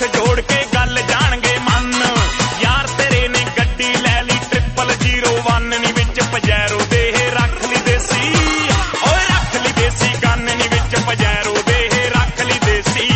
हाथ जोड़ के